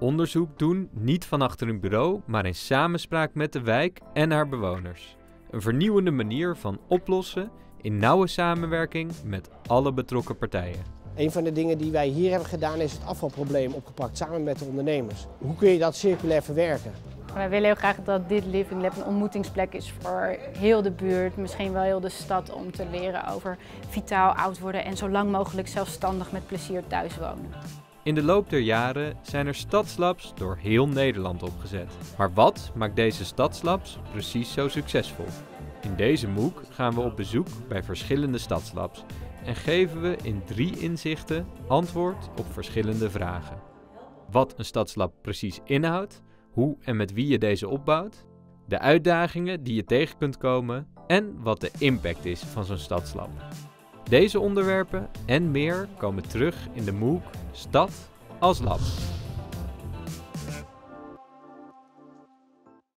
Onderzoek doen niet van achter een bureau, maar in samenspraak met de wijk en haar bewoners. Een vernieuwende manier van oplossen in nauwe samenwerking met alle betrokken partijen. Een van de dingen die wij hier hebben gedaan is het afvalprobleem opgepakt samen met de ondernemers. Hoe kun je dat circulair verwerken? Wij willen heel graag dat dit Living Lab een ontmoetingsplek is voor heel de buurt, misschien wel heel de stad, om te leren over vitaal oud worden en zo lang mogelijk zelfstandig met plezier thuis wonen. In de loop der jaren zijn er stadslabs door heel Nederland opgezet. Maar wat maakt deze stadslabs precies zo succesvol? In deze MOOC gaan we op bezoek bij verschillende stadslabs en geven we in drie inzichten antwoord op verschillende vragen. Wat een stadslab precies inhoudt, hoe en met wie je deze opbouwt, de uitdagingen die je tegen kunt komen en wat de impact is van zo'n stadslab. Deze onderwerpen en meer komen terug in de MOOC Stad als Lab.